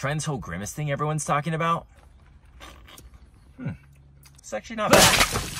Trent's whole grimace thing everyone's talking about? Hmm. It's actually not bad.